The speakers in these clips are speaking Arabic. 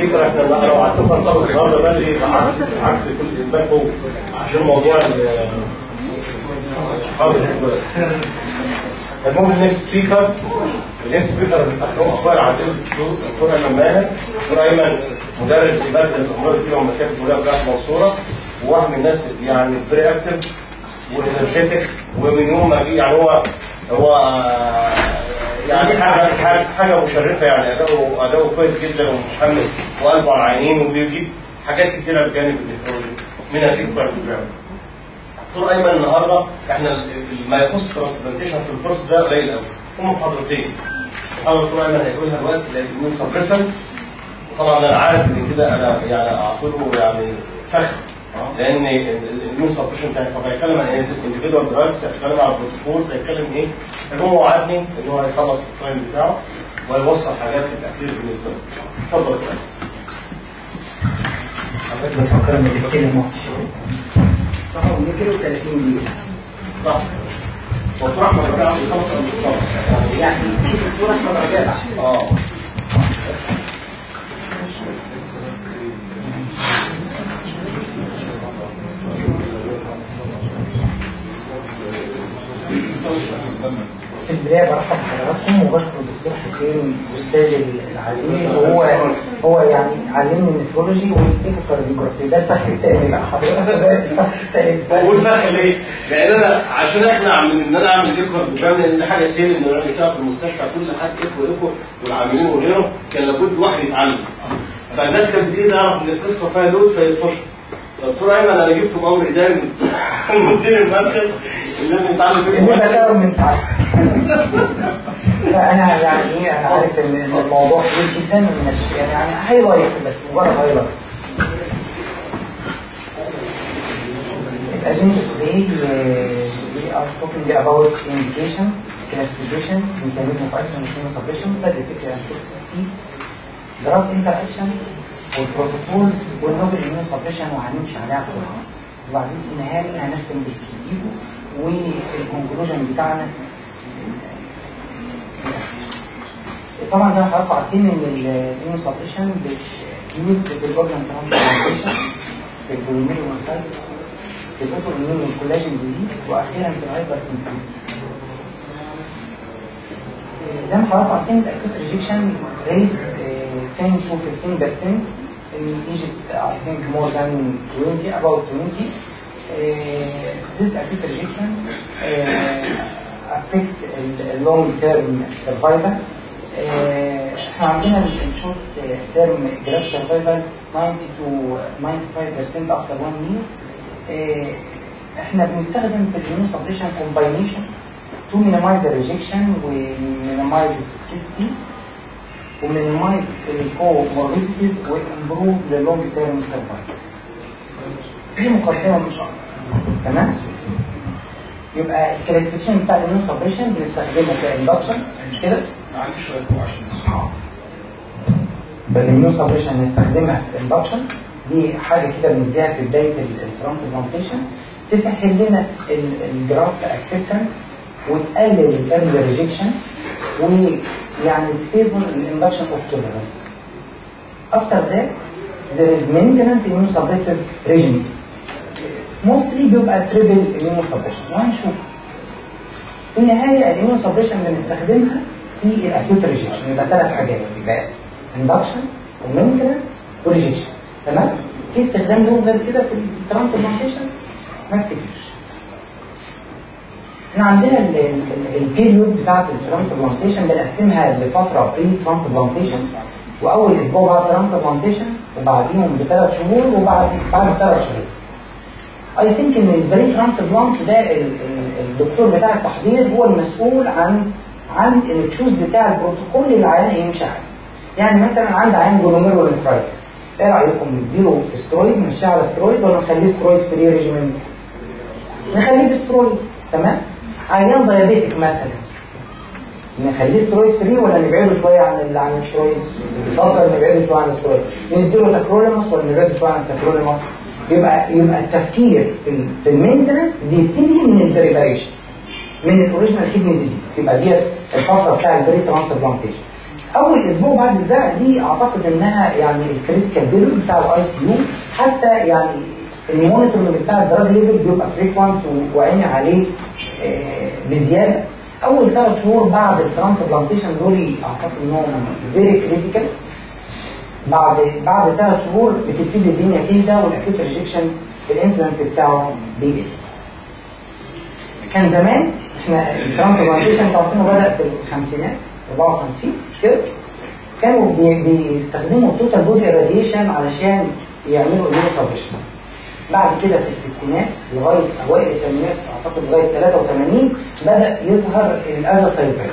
سبيكر إحنا لو عايزين نخلص النهارده بدري عكس عكس كل هو عشان موضوع المهم الناس سبيكر الناس سبيكر الاخوه اخويا العزيز دكتور ايمن ماهر. دكتور ايمن مدرس مركز امراض الكلى ومسافه الولايه بتاعت المنصوره وواحد من الناس يعني فيري اكتف وانرجيتك ومن يوم ما جه يعني هو هو يعني حاجة حاجة مشرفة يعني اداؤه أداؤه كويس جدا ومتحمس وقلبه على العينين وبيجيب حاجات كتيرة بجانب النفرولوجي من الاكبر بروجرام دكتور أيمن النهارده إحنا ما يخص ترانسبلانتيشن في الكورس ده قليل قوي هم محاضرتين. محاضرة دكتور أيمن هيقولها دلوقتي للمين سبريسنس طبعا أنا عارف إن كده أنا يعني أعتبره يعني فخر لأن المين سبريشن كان هيتكلم عن الانديفيدوال دراجز هيتكلم عن البروتوكولز هيتكلم إيه؟ هو وعدني إن هو هيخلص التايم بتاعه وهيوصل حاجات للاكلير بالنسبة له. اتفضل. يا حضرتك بتفكر إن بتتكلم وقت صح 200 كيلو 30 دقيقة صح. دكتور أحمد ربيع عنده خمسه من الصبح. يعني في دكتور أحمد رجاء آه. في البداية برحب بحضراتكم وبشكر الدكتور حسين أستاذ العزيز. وهو هو يعني علمني النفرولوجي والايكوكارديوجرافي ده الفخر التاني بقى. حضرتك. التاني بقول فخر ليه؟ لأن أنا عشان اقنع من إن أنا أعمل بروجرام لأن دي حاجة سهل إن أنا بشتغل في المستشفى كل حد ايكو ايكو والعاملين وغيره كان لابد واحد يتعلم. فالناس كانت بتيجي تعرف إن القصة فيها لود فيتفشل دكتور أيمن أنا جبته أمر إداري من المركز. لازم بشاور من ساعات فانا يعني أنا عارف ان الموضوع كبير جدا ومش يعني هايلايتس بس مجرد هايلايتس Agenda today, we are talking about indications, classification, mechanism of action, immunosuppression, side effect and toxicity, drug interaction, وال protocols وال novel immunosuppression وهنمشي عليها بسرعة. وبعدين في النهاية هنختم بال clip وال conclusion بتاعنا. طبعا زي ما حضراتكم عارفين إن ال immunosuppression use في ال organ transplantation في ال glomerulonephritis في ال autoimmune وال collagen disease وأخيرا في ال hyper زي ما حضراتكم عارفين ال acute rejection rates 10 to 15% in Egypt I think more than 20 about 20 uh, this uh, affect term survival uh, إحنا عندنا ال short term graft survival 90 to 95% after one year uh, إحنا بنستخدم في ال immunosuppression combination to minimize the rejection و minimize the toxicity و minimize the comorbidities و improve the long term survival دي مقدمه مش أكتر تمام؟ يبقى ال classification بتاع ال immune suppression بنستخدمه ك induction مش كده؟ معلش شوية فوق عشان بال immune suppression نستخدمها في ال induction دي حاجة كده بنديها في بداية ال transplantation تسهل لنا ال graft acceptance وتقلل ال early rejection ويعني ت favor ال induction of tolerance After that, there is maintenance immunosuppressive regimen. Mostly بيبقى triple immunosuppression وهنشوف. في النهاية ال immunosuppression بنستخدمها في ال acute rejection يبقى ثلاث حاجات يبقى induction و maintenance و rejection تمام؟ في استخدام لهم غير كده في ال transplantation ما افتكرش. إحنا عندنا ال period بتاعت ال transplantation بنقسمها لفتره pre transplantation واول أسبوع بعد transplantation وبعديهم بثلاث شهور وبعد بعد ثلاث شهور. I think ان ال pre transplant ده ال- ال- الدكتور بتاع التحضير هو المسؤول عن عن ال choose بتاع البروتوكول اللي العيان هيمشي عليه. يعني مثلا عند عيان glomerulonephritis إيه رأيكم نديله استرويد نمشيه على استرويد ولا نخليه steroid free regimen؟ نخليه بسترويد تمام؟ عيان diabetic مثلا نخليه steroid free ولا نبعده شوية عن عن السترويد؟ نفكر نبعده شوية عن السترويد نديله تاكروليماس ولا نبعده شوية عن التاكروليماس؟ يبقى يبقى التفكير في في ال maintenance بيبتدي من ال preparation من ال original kidney disease يبقى ديت الفترة بتاع ال pre transplantation أول أسبوع بعد الزرع دي أعتقد إنها يعني ال critical period بتاع ال ICU حتى يعني ال monitoring بتاع ال drug level بيبقى frequent وعيني عليه آه، بزيادة. أول ثلاث شهور بعد ال transplantation دول أعتقد إنهم very critical بعد بعد ثلاث شهور بتبتدي الدنيا تهدى وال acute rejection ال incidence بتاعه بيقل. كان زمان إحنا ال transplantation بتاعتنا بدا في الخمسينات 54 مش كده؟ كانوا بي- بيستخدموا ال total body radiation علشان يعملوا immunosuppression. بعد كده في الستينات لغاية أوائل الثمانينات أعتقد لغاية 83 بدأ يظهر ال azathioprine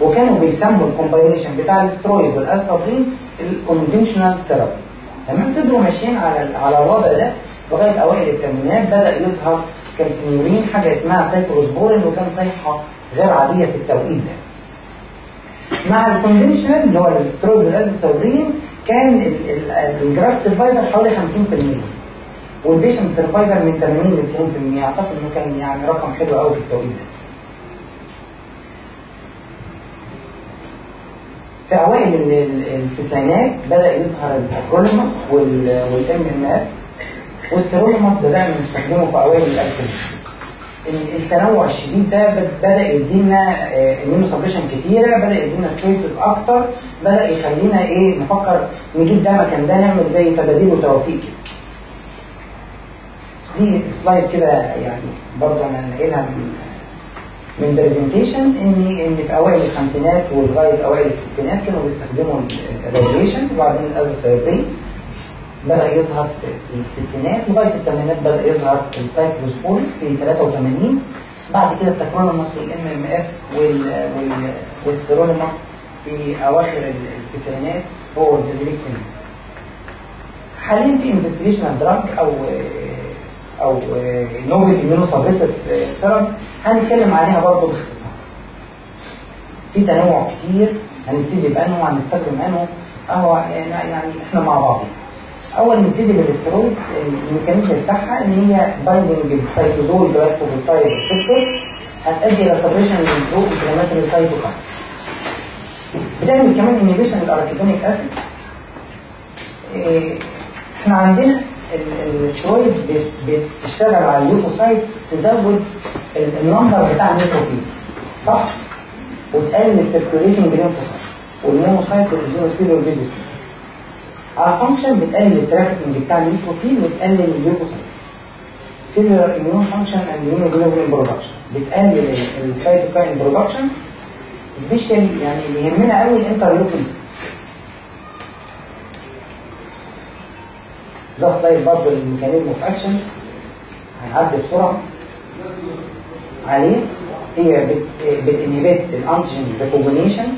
وكانوا بيسموا ال combination بتاع ال steroid وال azathioprine ال conventional therapy تمام فضلوا ماشيين على على الوضع ده لغاية أوائل الثمانينات بدأ يظهر calcineurin حاجة اسمها سايكلوسبورين وكان صيحة غير عادية في التوقيت ده. مع ال conventional اللي هو ال steroid وال azathioprine كان ال graft survival حوالي 50% وال patient survival من 80 ل 90% أعتقد إنه كان يعني رقم حلو قوي في التوقيت ده. في أوائل ال- ال- التسعينات بدأ يظهر التacrolimus وال MMF وال sirolimus بدأنا نستخدمه في أوائل الالفينات. ال- التنوع الشديد ده بد- بدأ يدينا immunosuppression كتيرة بدأ يدينا choices أكتر بدأ يخلينا إيه نفكر نجيب ده مكان ده نعمل زي تباديل وتوافيق دي slide كده يعني برضه أنا نقلها من من presentation إن إن في أوائل الخمسينات ولغاية أوائل الستينات كانوا بيستخدموا ال radiation وبعدين ال azathioprine بدأ يظهر في الستينات لغاية الثمانينات بدأ يظهر السايكلوسبورين في 83 بعد كده ال tacrolimus وال MMF وال sirolimus في أواخر التسعينات هو ال basiliximab حاليا في investigational drug أو أو novel immunosuppressive therapy هنتكلم عليها برضه باختصار. في تنوع كتير هنبتدي بانه وهنستخدم انه هو يعني يعني إحنا مع بعض. أول نبتدي بال steroid ال mechanism بتاعها إن هي binding ال cytosol glucocorticoid receptor هتؤدي إلى suppression لل proinflammatory cytokine. بتعمل كمان inhibition ال arachidonic acid إيه، إحنا عندنا ال- الاسترويد بت- بتشتغل على ال leukocyte تزود ال- ال number بتاع ال neutrophil صح؟ وتقلل السيركوليتنج ليمفوسايت والمونوسايت والايزوفيل والبيزوفيل على function بتقلل ال trafficking بتاع ال neutrophil وتقلل ال leukocyte cellular immune function and immunoglobulin production بتقلل ال cytokine production specially يعني اللي يهمنا قوي ال interleukin ده slide برضه ال mechanism of action هنعدي بسرعة. عليه هي بتنهبت الأنتيجين ريكوجنيشن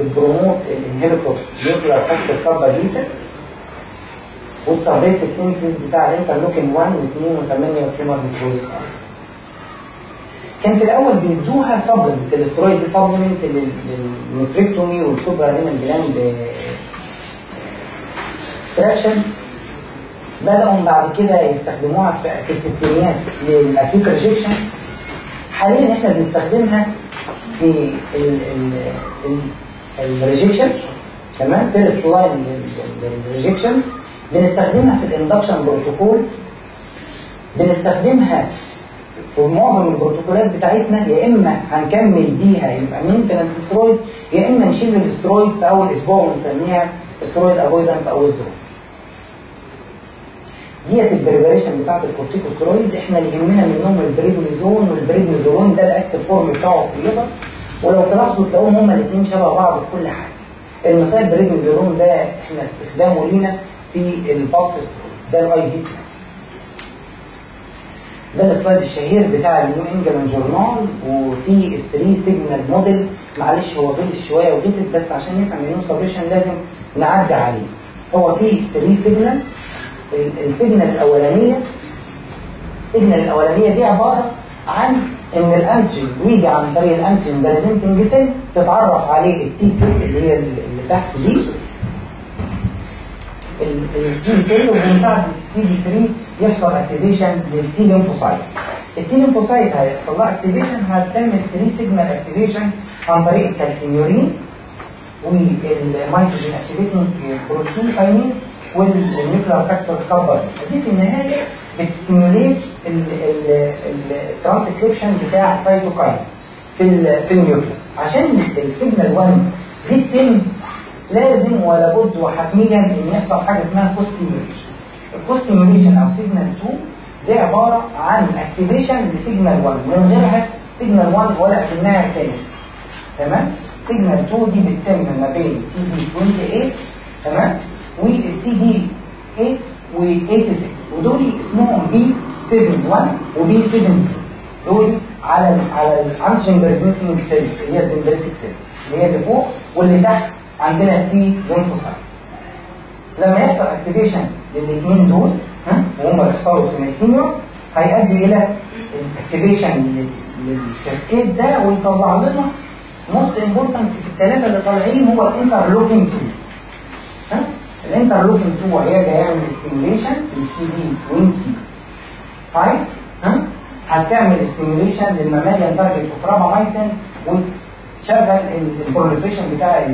بتبروموت الانهبيتور نيوكلير فاكتور كابا بيتا وتسبريس السينسز بتاع ال interleukin 1 و2 و8 و tumor necrosis كان في الأول بيدوها supplement ال steroid دي supplement لل nephrectomy وال suprarenal gland extraction بدأوا بعد كده يستخدموها في الستينيات لل acute rejection حاليا إحنا بنستخدمها في ال rejection تمام؟ first line لل rejection بنستخدمها في ال induction protocol بنستخدمها في معظم البروتوكولات بتاعتنا يا إما هنكمل بيها يبقى maintenance steroid يا إما نشيل الاسترويد في أول أسبوع ونسميها steroid avoidance أو withdrawal ديت ال preparation بتاعت الكورتيكوسترويد إحنا اللي يهمنا منهم ال prednisone وال prednisolone ده ال active form بتاعه في ال liver ولو تلاحظوا تلاقوهم هما الاثنين شبه بعض في كل حاجة. ال methylprednisolone ده إحنا استخدامه لينا في ال pulse ده ال IV ده ال slide الشهير بتاع ال New England Journal وفي 3 signal model معلش هو غلس شوية وجتت بس عشان نفهم ال immunosuppression لازم نعدي عليه. هو في 3 signal ال signal الأولانية ال signal الأولانية دي عبارة عن إن ال antigen بيجي عن طريق ال antigen presenting cell تتعرف عليه ال T cell اللي هي اللي تحت دي. ال T cell وبمساعده السي دي 3 يحصل activation لل T lymphocyte ال T lymphocyte هيحصل لها activation هتعمل 3 signal activation عن طريق الكالسينيورين والميتروجين اكتيفيتنج بروتين كاينيز والنيوكلير فاكتور كابر دي في النهاية بتستيموليت الترانسكريبشن بتاع cytokines في في ال nuclear عشان ال signal 1 دي تتم لازم ولا بد وحتميا إن يحصل حاجة اسمها costimulation ال costimulation أو signal 2 دي عبارة عن activation ل signal 1 من غيرها signal 1 ولا كانها كانت تمام؟ signal 2 دي بتتم ما بين سي دي 28 تمام؟ والسي دي 8 و 86 ودول اسمهم B 71 و B 72 دول على ال على ال antigen presenting cell اللي هي ال dendritic cell اللي هي اللي فوق واللي تحت عندنا T lymphocyte لما يحصل activation للاثنين دول ها وهم بيحصلوا simultaneous هيؤدي إلى ال activation لل cascade ده ويطلع لنا most important في الثلاثه اللي طالعين هو ال interleukin 2 ها ال interleukin 2 وهي هيعمل stimulation لل CD 25 ها هتعمل stimulation لل mammalian target of rapamycin وتشغل ال proliferation بتاع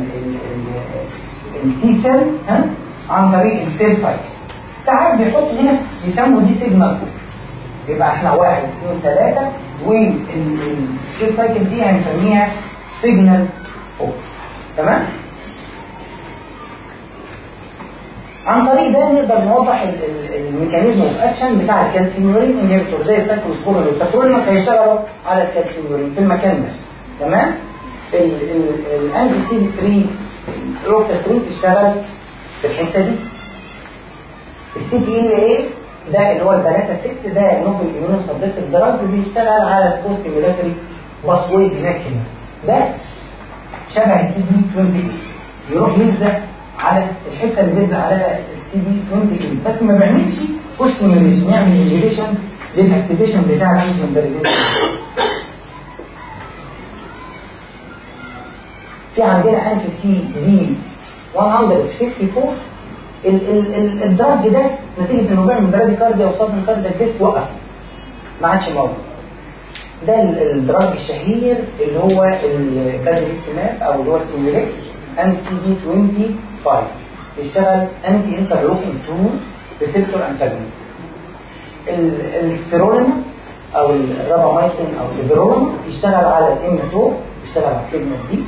ال T cell ها عن طريق ال cell cycle ساعات بيحطوا هنا يسموا دي signal يبقى إحنا واحد اثنين ثلاثة وال cell cycle دي هنسميها signal فوق تمام؟ عن طريق ده نقدر نوضح ال- ال- ال mechanism of action بتاع ال calcineurin inhibitor زي ال cyclosporine وال tacrolimus هيشتغلوا على الكالسينيورين في المكان ده. تمام؟ الانتي سي 3 روكتاسترين تشتغل في الحتة دي. السي تي ال إيه ده اللي هو البناتا 6 ده نوفل اميونو سبريسيف دراجز بيشتغل على البوست ميلاتري باسوي هناك هنا ده شبه السي دي 28 يروح يلزق على الحتة اللي بيلزق عليها السي دي 28 بس ما بيعملش بوست ستيميوليشن يعمل انهبيشن للاكتيفيشن بتاع الانجين بريزنتيشن في عندنا انتي سي دي 154 ال ال ال الدرج ده نتيجة انه بيعمل برادي كارديا وصدمه كارديا الجسم وقف. ما عادش موجود. ده ال- الدرج الشهير اللي هو الكادريكسماب أو اللي هو السيميوليت ان سي دي 25 بيشتغل anti interleukin 2 receptor antagonist ال sirolimus أو ال rapamycin أو ال everolimus بيشتغل على الام 2 بيشتغل على ال segment دي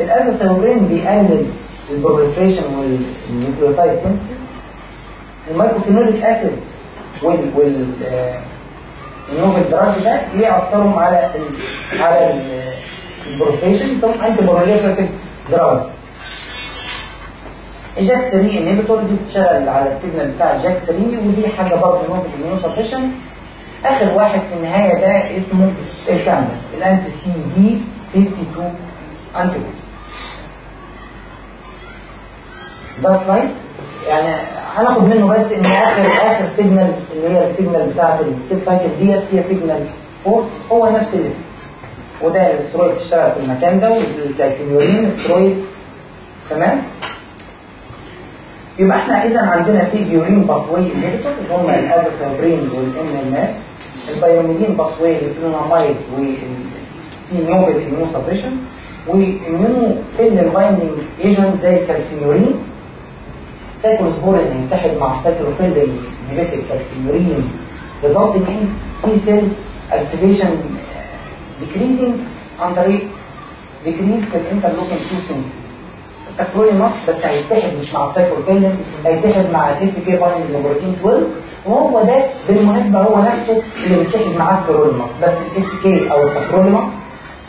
ال azathioprine بيقلل ال proliferation وال nucleotide synthesis ال mycophenolic acid وال وال آه، ال novel drug ده ليه اثرهم على ال على ال- ال proliferation ثم anti proliferative drugs ال JAK 3 inhibitor دي بتشتغل على ال signal بتاع ال JAK 3 ودي حاجة برضه novel immunosuppression. آخر واحد في النهاية ده اسمه ال Campath ال anti CD 52 anti ده slide يعني هناخد منه بس إن اخر آخر signal اللي هي ال signal بتاعت ال cell cycle ديت هي signal 4 هو نفس اللي فيه. وده الاسترويد تشتغل في المكان ده وال calcineurin steroid تمام؟ يبقى إحنا إذا عندنا في purine pathway inhibitor اللي هم ال azathioprine وال MMF ال pyrimidine pathway ال leflunomide وفي novel immunosuppression و immunophilin binding agent زي ال calcineurin cyclosporine هيتحد مع cyclophilin inhibit ال calcineurin resulting in T cell activation decreasing عن طريق decrease في ال interleukin 2 synthesis ال tacrolimus بس هيتحد مش مع ال cyclophilin هيتحد مع ال FK binding protein 12 وهو ده بالمناسبة هو نفسه اللي بيتحد معاه ال sirolimus بس ال FK أو ال tacrolimus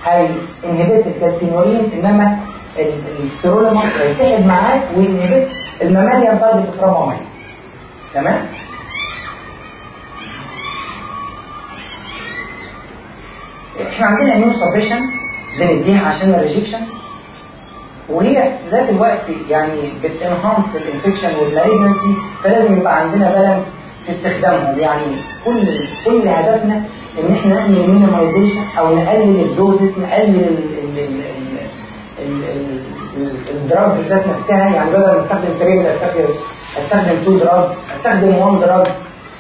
هي inhibit ال calcineurin إنما ال- ال sirolimus هيتحد معاه وي inhibit ال mammalian target of rapamycin تمام؟ إحنا عندنا immunosuppression بنديها عشان ال rejection وهي في ذات الوقت يعني بت enhance ال infection وال malignancy فلازم يبقى عندنا balance في استخدامهم. يعني كل كل هدفنا إن إحنا نعمل minimization أو نقلل ال doses نقلل ال- ال- ال- ال- ال- ال- ال drugs ذات نفسها. يعني بدل ما استخدم three استخدم استخدم two drugs استخدم one drugs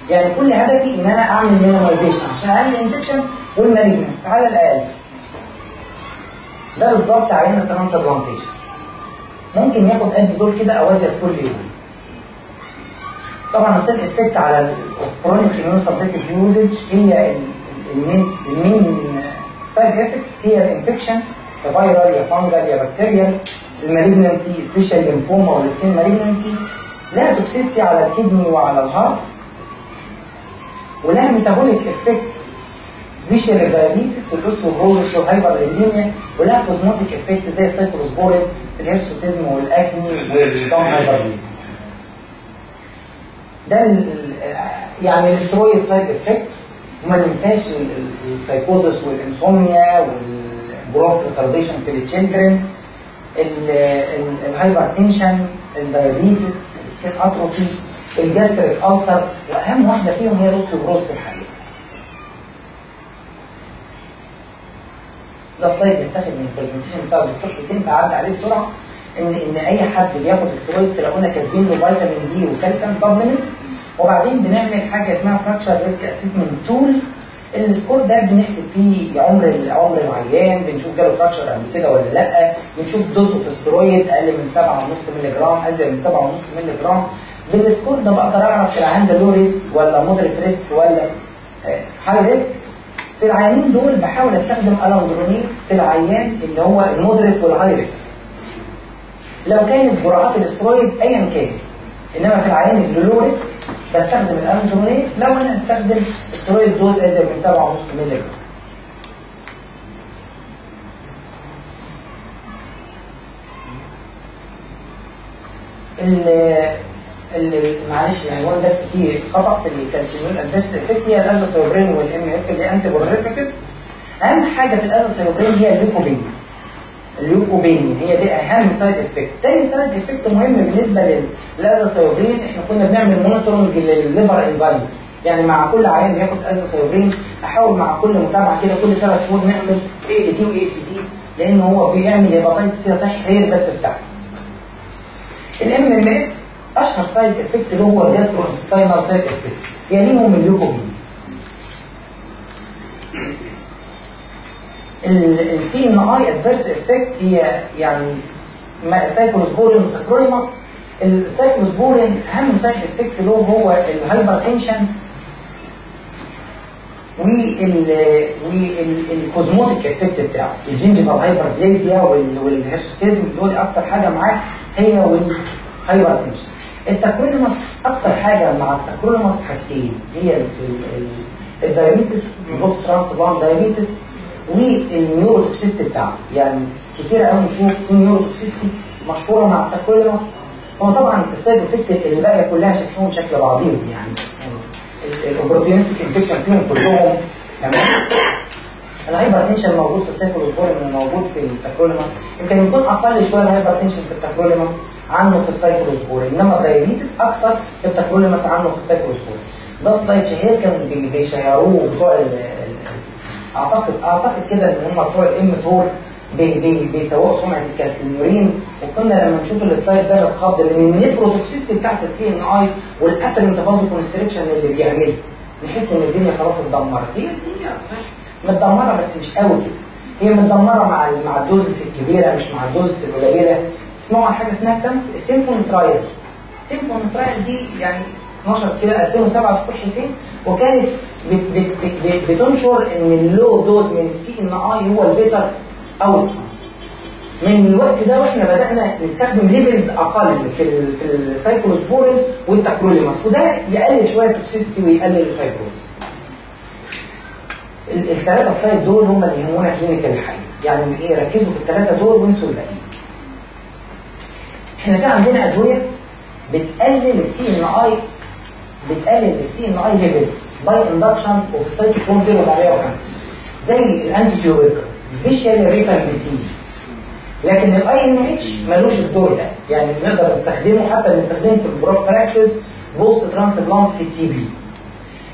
يعني كل هدفي إن أنا أعمل minimization عشان أقلل ال infection وال malignancy على الأقل. ده بالظبط علينا ال transplantation ممكن ياخد قد dose كده أو ازيد كل يوم. طبعا ال side effect على ال chronic immunosuppressive usage هي ال- ال- ال main side effects هي ال infection يا viral يا fungal يا bacterial ال malignancy special lymphoma وال skin malignancy لها toxicity على ال kidney وعلى ال heart ولها metabolic effects special diabetes وال osteoporosis وال hyperlipidemia ولها cosmetic effect زي ال cyclosporine ال hirsutism وال acne ده يعني ال steroid side effects وما ننساش ال- ال- ال psychosis وال insomnia وال growth retardation في التشيلدرن الهايبرتنشن الدايابيتس السكين اتروفي الجاستريك السر وأهم واحدة فيهم هي ال osteoporosis ده slide متاخد من ال presentation بتاع الدكتور حسين فعدى عليه بسرعة ان إن أي حد بياخد استرويد تلاقونا كاتبين له vitamin D و calcium supplement وبعدين بنعمل حاجة اسمها fracture risk assessment tool ال score ده بنحسب فيه عمر عمر العيان بنشوف جاله fracture قبل كده ولا لأ. بنشوف dose ه في استرويد أقل من 7.5 مللي جرام أزيد من 7.5 مللي جرام بال score ده بقدر أعرف العيان ده low risk ولا moderate risk ولا high risk في العيانين دول بحاول أستخدم ال alendronic في العيان اللي هو ال moderate وال high risk لو كانت جرعات الاسترويد ايا كان إنما في العيان اللي low risk بستخدم ال alendronic لو أنا أستخدم steroid dose أزيد من 7.5 مللي. جرام ال- ال- معلش يعني هو بس في خطأ في ال calcium ال adverse effect هي ال azathioprine وال MMF اللي antiproliferative أهم حاجة في ال azathioprine هي ال leukopenia ال leukopenia هي دي أهم side effect تاني side effect مهم بالنسبة لل azathioprine إحنا كنا بنعمل مونيتورنج للليفر انزيمز يعني مع كل عيان بياخد azathioprine أحاول مع كل متابعة كده كل ثلاث شهور نعمل ALT و AST لأن هو بيعمل hepatotoxicity صحيح غير بس بتاعته ال MMF أشهر side effect اللي هو ال gastrointestinal side effect. يليهم ال leukopenia ال CNI adverse effect هي يعني cyclosporine و tacrolimus ال cyclosporine أهم side effect له هو ال hypertension وال وال cosmetic effect بتاعه. ال gingival hyperplasia وال hirsutism دول أكتر حاجة معاه هي وال hypertension ال tacrolimus أكتر حاجة مع التكروليماس حاجتين هي ال diabetes post transplant diabetes وال neurotoxicity بتاعه يعني كتير قوي نشوف في neurotoxicity مشهورة مع التكروليماس هو طبعا ال side effect اللي باقيه كلها شكلهم شكل بعضيهم يعني ال opportunistic infection فيهم كلهم تمام؟ ال hypertension موجود في السايكلوسبورين موجود في التكروليماس يمكن يكون أقل شوية ال hypertension في التكروليماس عنه في السايكلوسبورين إنما ال diabetes أكتر في التكروليماس عنه في السايكلوسبورين ده slide شهير بي- بيشيروه بتوع اعتقد أعتقد كده إن هم بتوع ال mTOR بي بي بيسوءوا سمعه ال calcineurin وكنا لما نشوف ال slide ده نتخض لأن ال nephrotoxicity بتاعت ال CNI وال afferent vasoconstriction اللي بيعمله. نحس إن الدنيا خلاص اتدمرت. هي الدنيا صح متدمرة بس مش قوي كده. هي متدمرة مع مع ال doses الكبيرة مش مع ال doses القليلة. عن حاجة اسمها Symph- Symphony trial. Symphony trial دي يعني 12 كده 2007 دكتور حسين وكانت بت بت بت بتنشر إن ال low dose من ال CNI هو ال better outcome من الوقت ده وإحنا بدأنا نستخدم levels أقل في ال في ال cyclosporine وال tacrolimus وده يقلل شوية ال toxicity ويقلل ال fibrosis الثلاثه slide دول هم اللي يهمونا clinical الحقيقة يعني إيه؟ ركزوا في الثلاثه دول وانسوا الباقيين إحنا في عندنا أدوية بتقلل ال CNI بتقلل ال CNI level by induction of ال cytochrome 450 زي ال antituberculous special rifampicin لكن ال INH ملوش الدور ده. يعني نقدر نستخدمه حتى بنستخدمه في ال prophylaxis post transplant في ال TB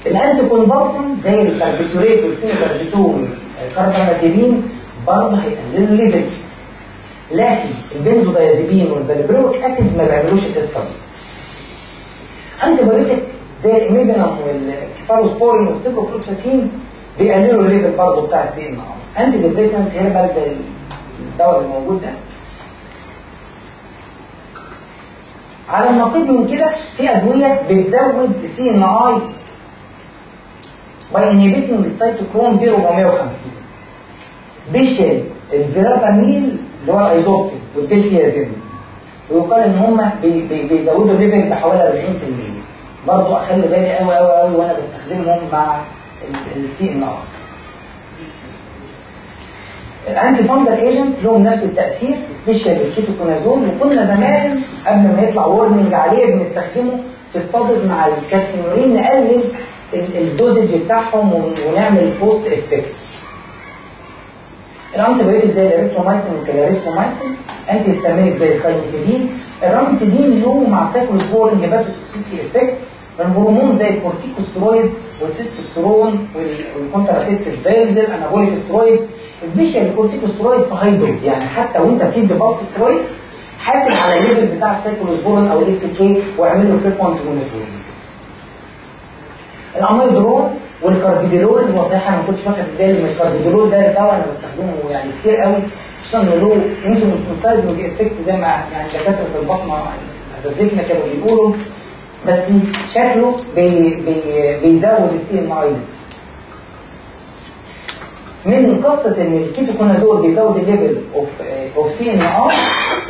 ال anticonvulsant زي ال barbiturate وال phenobarbital كاربامازيبين برضه هيقللوا ال level لكن ال benzodiazepine وال valproic acid ما بيعملوش دي antibiotic زي ال imipenem وال cephalosporin وال ciprofloxacin بيقللوا ال level برضه بتاع ال CNI antidepressant herbal زي الدواء اللي موجود ده. على النقيض من كده في أدوية بتزود ال CNI by inhibiting ال cytochrome P450 especially ال verapamil اللي هو ال Isoptin وال diltiazem ويقال إن هم بي بي بيزودوا ال level بحوالي 40% برضه أخلي بالي قوي قوي قوي وأنا بستخدمهم مع ال CNI ال antifungal agent لهم نفس التأثير especially ال ketoconazole وكنا زمان قبل ما يطلع warning عليه بنستخدمه في studies مع ال calcineurin نقلل ال- ال dosage بتاعهم ون- ونعمل boost effect ال antibiotic زي ال erythromycin وال clarithromycin antihistaminic زي ال cimetidine ال ranitidine له مع cyclosporine hepatotoxicity effect ال hormone زي الكورتيكوسترويد والتستوستيرون والكونتراسيبتيف فيلز الانابوليك سترويد سبيشال الكورتيكوسترويد في high dose يعني. حتى وانت بتدي pulse steroid حاسب على ال level بتاع السايكلوسبورين أو ال FK واعمل له frequent monitoring ال amiodarone وال carvedilol اللي هو صحيح أنا ما كنتش واخد بالي من الكارفيديرول ده دواء أنا بستخدمه يعني كتير قوي خصوصا ان له insulin sensitizing effect زي ما يعني دكاتره البطنة أساتذتنا كانوا بيقولوا بس شكله بي بي بيزود ال CNI من قصة إن الكيتوكونازول بيزود ال level of of CNI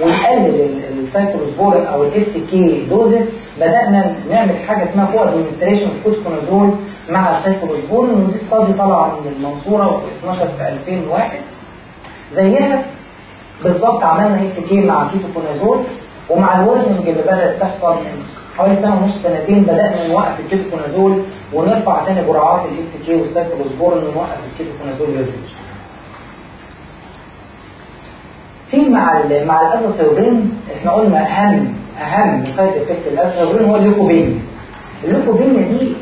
ويقلل السايكلوسبورين أو ال FK doses بدأنا نعمل حاجة اسمها co-administration of ketoconazole مع السايكلوسبورين ودي study طالعة من المنصورة و12 في 2001 زيها بالظبط عملنا FK مع كيتوكونازول ومع ال warning اللي بدأت تحصل من حوالي سنة ونص سنتين بدأنا نوقف الكيتوكونازول ونرفع تاني جرعات ال FK وال cyclosporine ونوقف ال ketoconazole usage. في مع ال مع ال azathioprine إحنا قلنا أهم أهم side effect ال azathioprine هو ال leukopenia. ال leukopenia دي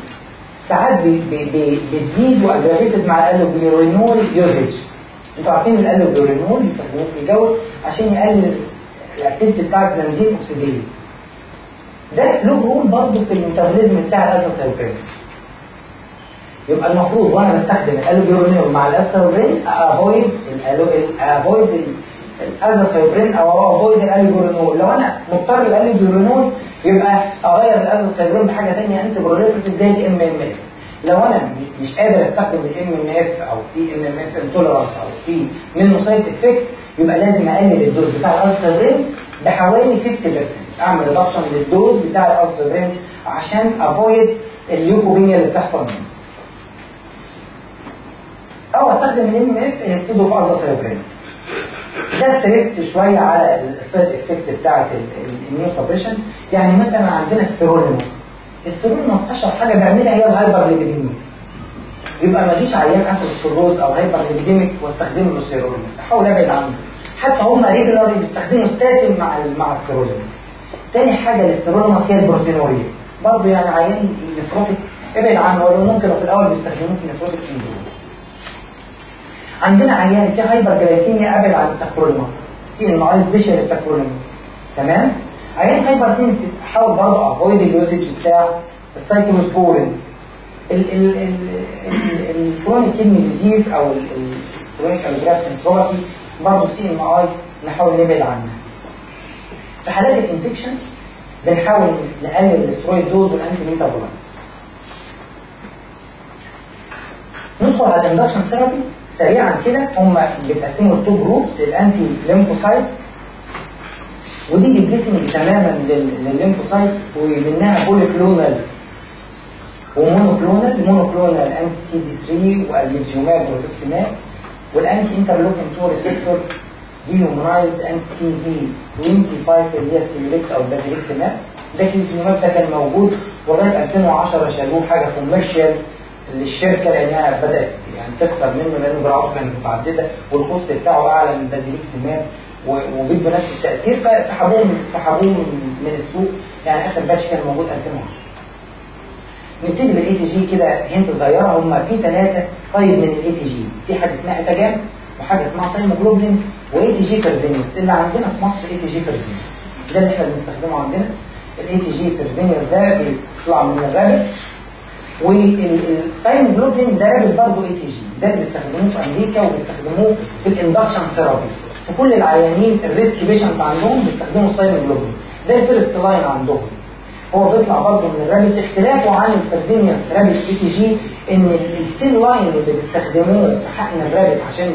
ساعات بتزيد و aggravated مع ال allopurinol usage. أنتوا عارفين ال allopurinol بيستخدموه في الجو عشان يقلل ال activity بتاعت xanthine oxidase. ده له role برضه في ال metabolism بتاع ال azathioprine. يبقى المفروض وأنا بستخدم ال allopurinol مع ال azathioprine avoid avoid ال azathioprine أو avoid ال allopurinol لو أنا مضطر ال allopurinol يبقى أغير ال azathioprine بحاجة ثانية antiproliferative زي ال MMF لو أنا مش قادر أستخدم ال MMF أو في MMF intolerance أو في منه side effect يبقى لازم أقلل ال dose بتاع ال azathioprine بحوالي 50% أعمل reduction لل dose بتاع ال azathioprine عشان avoid ال leukopenia اللي بتحصل منه. أو أستخدم ال MMF instead of azathioprine ده stress شوية على ال side effect بتاعت ال immunosuppression يعني مثلا عندنا ال sirolimus ال sirolimus أشهر حاجة بيعملها هي ال hyperlipidemia يبقى ما اجيش عيان اخد stress أو hyperlipidemic واستخدم له sirolimus احاول أبعد عنه. حتى هم regularly بيستخدموا ستاتين مع مع ال sirolimus تاني حاجة ال sirolimus هي ال proteinuria برضه يعني عيان nephrotic ابعد عنه. ولو ممكن في الأول بيستخدموه في nephrotic syndrome عندنا عيان في hyperglycemia ابعد عن ال tacrolimus ال CNI especially ال tacrolimus تمام؟ عيان hypertensive حاول برضه avoid ال usage بتاع السايكلوسبورين. ال chronic kidney disease أو ال chronic allograft nephropathy برضه CNI نحاول نبعد عنها. في حالات ال infection بنحاول نقلل ال steroid dose وال antimetabolite ندخل على ال induction therapy سريعا كده هم بيتقسموا ل two groups ال antilymphocyte ودي depleting تماما للل lymphocyte ومنها polyclonal و monoclonal monoclonal anti-CD3 وال alemtuzumab وال rituximab وال anti-interleukin 2 receptor the humanized anti-CD25 اللي هي ال Simulect أو ال basiliximab ده ال Simulect ده كان موجود لغاية 2010 شالوه حاجة commercial للشركة لأنها بدأت يعني تخسر منه لأن جرعاته كانت متعددة وال cost بتاعه أعلى من basiliximab وبيدوا نفس التأثير فسحبوه سحبوه من, السوق. يعني آخر batch كان موجود 2010 نبتدي بال ATG كده hint صغيرة. هم في ثلاثة طيب من ال ATG في حاجة اسمها اتاجان وحاجة اسمها Thymoglobulin و ATG Fresenius اللي عندنا في مصر ATG Fresenius ده اللي إحنا بنستخدمه عندنا. ال ATG Fresenius ده بيطلع من ال rabbit وال Thymoglobulin ده rabbit برضه ATG ده بيستخدموه في أمريكا وبيستخدموه في ال induction therapy في كل العيانين ال risk patient عندهم بيستخدموا ال Thymoglobulin ده ال first line عندهم. هو بيطلع برضه من ال rabbit. اختلافه عن ال Fresenius rabbit ATG إن ال cell line اللي بيستخدموه في حقن ال rabbit عشان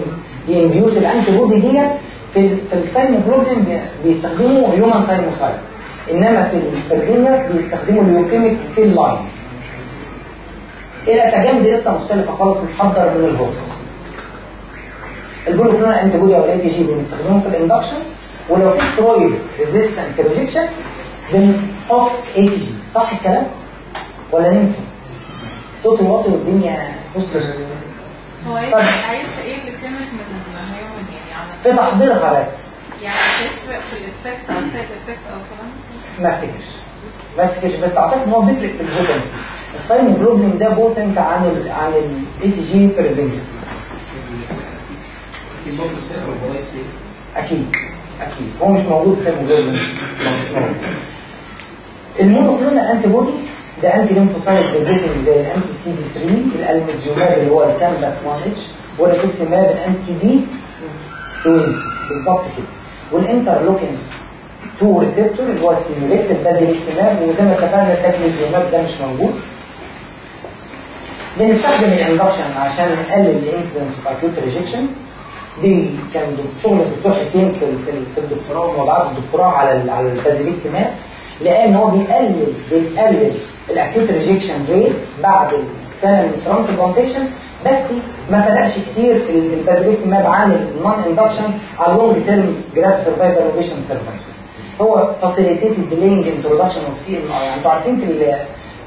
ي induce ال antibody ديت في في ال Thymoglobulin بيستخدموا human thymocyte إنما في ال Fresenius بيستخدموا leukemic cell line ال ATGAM قصه مختلفة خالص متحضر من ال horse ال polyclonal antibody أو ال ATG بنستخدمه في ال induction ولو في steroid resistant rejection بنحط ATG صح الكلام؟ ولا نمكن صوت الواطي والدنيا بص. هو إيه. هيفرق إيه اللي بتعمل من ال human يعني؟ في تحضيرها بس. يعني هتفرق في ال effect أو side effect أو كلام؟ ما افتكرش. ما افتكرش. بس أعتقد إن هو بيفرق في ال potency ال Thymoglobulin ده potent عن ال عن ال ATG Fresenius أكيد. أكيد. هو مش موجود في ال Thymoglobulin ال monoclonal antibody ده anti lymphocyte depleting زي ال anti CD3 ال alemtuzumab اللي هو ال Campath 1H وال rituximab ال anti CD20 بالظبط كده. وال interleukin 2 receptor اللي هو ال Simulect ال basiliximab وزي ما اتفقنا ال daclizumab ده مش موجود. بنستخدم ال induction عشان نقلل ال incidence of acute rejection. دي كان شغل الدكتور حسين في في ال- في الدكتوراه وموضوعات الدكتوراه على على ال basiliximab لأن هو بيقلل بيقلل ال acute rejection rate بعد سنة من ال transplantation بس ما فرقش كتير ال- basiliximab عن ال non induction على ال long term graft survival و patient survival هو facilitated delaying introduction of CNI يعني أنتوا عارفين في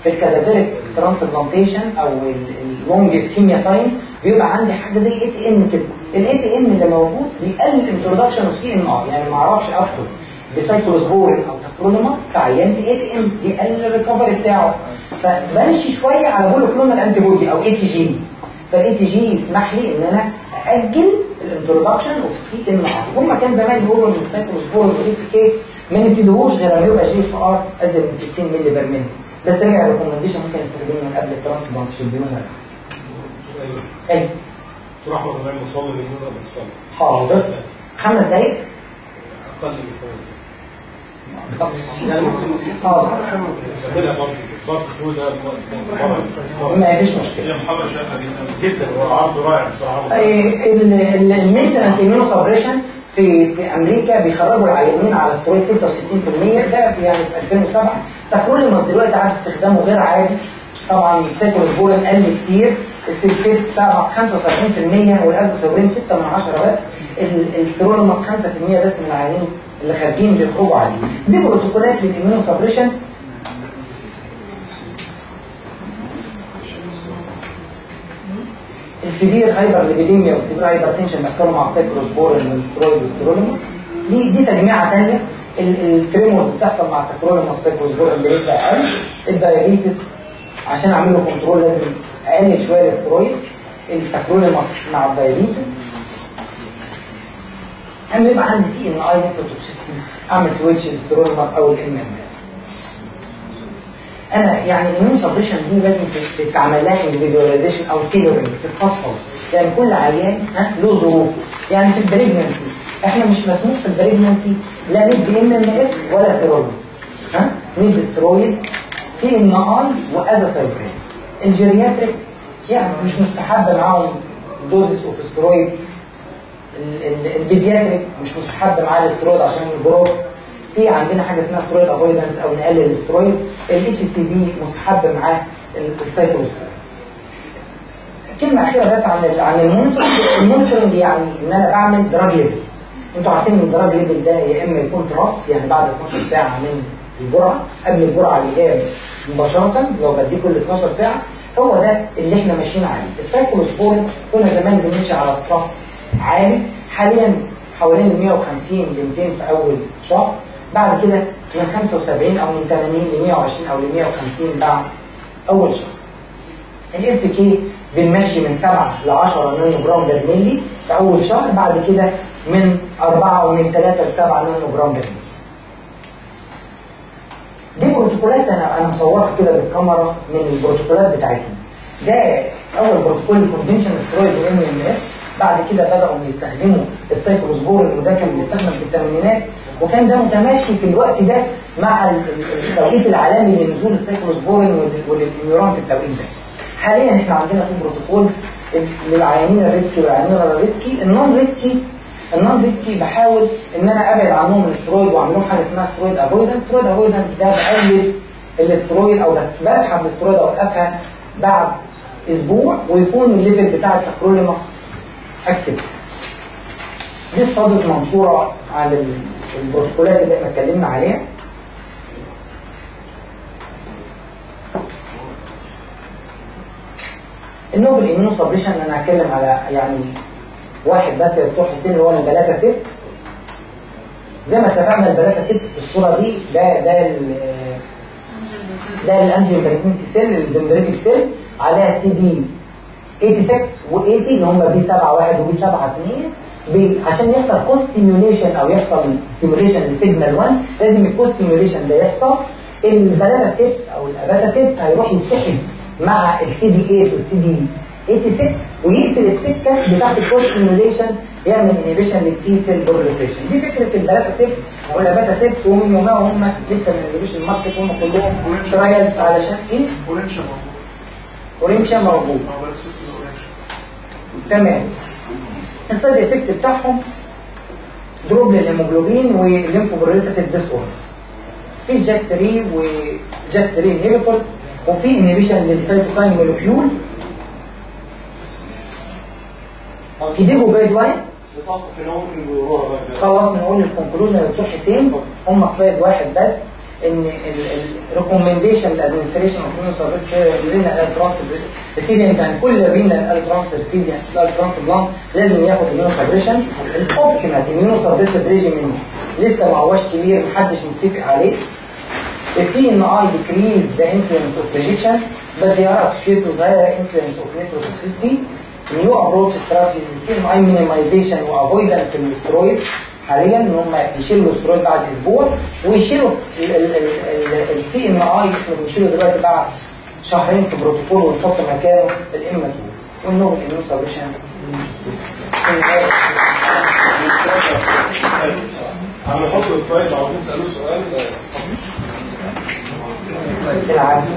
في ال cadaveric transplantation أو ال long ischemia time بيبقى عندي حاجة زي ATN كده. ال ATN اللي موجود بيقلل introduction of CNI يعني ما أعرفش ادخل بسايكلوسبورين أو تاكرونيماس في ATN بيقلل ال recovery بتاعه. فبمشي شوية على بولوكلونال انتي بودي أو اي تي جي فالاي تي جي يسمح لي إن أنا أجل ال introduction of CNI هم كان زمان يقولوا إن ال cyclosporine وال FK ما نبتديهوش غير لما يبقى GFR أزيد من 60 ml per min بس رجع ال recommendation ممكن يستخدمه من قبل ال transplantation بيوم ولا أيوه. دكتور احمد غير مصمم النهارده بالصلاه حاضر خمس دقايق؟ أقل من خمس ده مرة ما فيش مشكلة. محاضره شيقه جدا. جدا. وعرض رائع بصراحة. ال maintenance immunosuppression في في أمريكا بيخرجوا العيانين على سترويد 66% ده يعني في 2007 تاكروليماس دلوقتي عاد استخدامه غير عادي. طبعا السيكلوسبورين قل كتير. ال CellCept 75% وال azathioprine 6 من 10 بس. ال- sirolimus 5% بس من العيانين اللي خارجين بيخرجوا عليه. دي بروتوكولات لل immunosuppression ال severe hyperlipidemia وال severe hypertension بيحصلوا مع ال cyclosporine وال steroid وال sirolimus دي دي تجميعة ثانية ال tremors بتحصل مع ال tacrolimus وال cyclosporine بنسبة أقل. ال diabetes عشان اعمل له control لازم اقلل شوية ال steroid. ال tacrolimus مع ال diabetes. أما يبقى عندي CNI أعمل switch لل sirolimus أو ال MMF أنا يعني ال immunosuppression دي لازم تتعمل لها individualization أو tailoring تتفصل يعني كل عيان ها له ظروفه. يعني في ال pregnancy. إحنا مش مسموح في ال pregnancy لا ندي MMF ولا sirolimus ها؟ ندي steroid CNI و azathioprine ال geriatric يعني مش مستحب معاهم doses of steroid ال- ال- ال pediatric مش مستحب معاه الاسترويد عشان ال growth. في عندنا حاجة اسمها steroid avoidance أو نقلل ال steroid ال HCV مستحب معاه السايكلوسبورين كلمة أخيرة بس عن عن ال monitoring ال monitoring يعني إن أنا بعمل drug level أنتوا عارفين إن ال drug level ده يا إما يكون trough يعني بعد 12 ساعة من الجرعة قبل الجرعة اللي هي مباشرة لو بديه كل 12 ساعة هو ده اللي إحنا ماشيين عليه. السايكلوسبورين كنا زمان بنمشي على trough عالي. حاليا حوالين ال 150 ل 200 في أول شهر. بعد كده من 75 أو من 80 ل 120 أو ل 150 بعد أول شهر. ال FK بنمشي من 7 ل 10 nanogram per ml في أول شهر بعد كده من 4 ومن 3 ل 7 nanogram per ml دي بروتوكولات أنا أنا مصورها كده بالكاميرا من البروتوكولات بتاعتهم ده أول بروتوكول conventional steroid و Imuran بعد كده بدأوا يستخدموا السايكلوسبورين وده كان بيستخدم في الثمانينات وكان ده متماشي في الوقت ده مع ال- ال- التوقيت العالمي لنزول ال cyclosporine وال Neoral في التوقيت ده. حاليا إحنا عندنا في protocols للعيانين الريسكي والعيانين الريسكي. النون ريسكي النون ريسكي بحاول إن أنا أبعد عنهم الاسترويد واعمل لهم حاجة اسمها steroid avoidance steroid avoidance ده بقلل الاسترويد أو بس بسحب الاسترويد اوقفها بعد أسبوع ويكون ال level بتاع ال tacrolimus accepted دي studies منشورة على البروتوكولات اللي إحنا اتكلمنا عليها ال novel immunosuppression أنا هتكلم على يعني واحد بس يا دكتور حسين اللي هو ال belatacept. زي ما اتفقنا ال belatacept في الصورة دي ده ده ال- ده ال antigen presenting cell ال dendritic cell عليها سي دي 86 و80 اللي هم B 7 1 و B 7 2 بي عشان يحصل co-stimulation أو يحصل stimulation ل signal 1 لازم ال co-stimulation ده يحصل. ال belatacept أو ال abatacept هيروح يتحد مع ال CD 80 وال CD 86 ويقفل السكة بتاعت ال co-stimulation يعمل inhibition لل T cell proliferation دي فكرة ال belatacept أو ال abatacept وهم يومها هم لسه ما نزلوش ال market هم كلهم trials علشان إيه؟ Orencia موجود Orencia موجود Orencia تمام. ال side effect بتاعهم drop لل hemoglobin وال lymphoproliferative disorder في JAK 3 و JAK 3 inhibitors وفي inhibition لل cytokine molecule guideline في نوم الجروح بقى خلاص نقول ال conclusion يا دكتور حسين. هم slide واحد بس. إن ال recommendation ال administration of immunosuppressive renal transplant recipient يعني كل renal transplant recipient ال transplant لازم ياخد immunosuppression ال optimal immunosuppressive regimen لسه ما هوش clear محدش متفق عليه. ال CNI decrease the incidence of rejection but there are associated with higher incidence of nephrotoxicity new approach strategy ال CNI minimization و avoidance ال steroid حاليا إن هم يشيلوا الاسترويد بعد أسبوع ويشيلوا ال CNI إحنا بنشيله دلوقتي بعد شهرين في بروتوكول ونحط مكانه ال mTOR وال novel immunosuppression هنحط ال slide عاوزين تسالوه سؤال. العافيه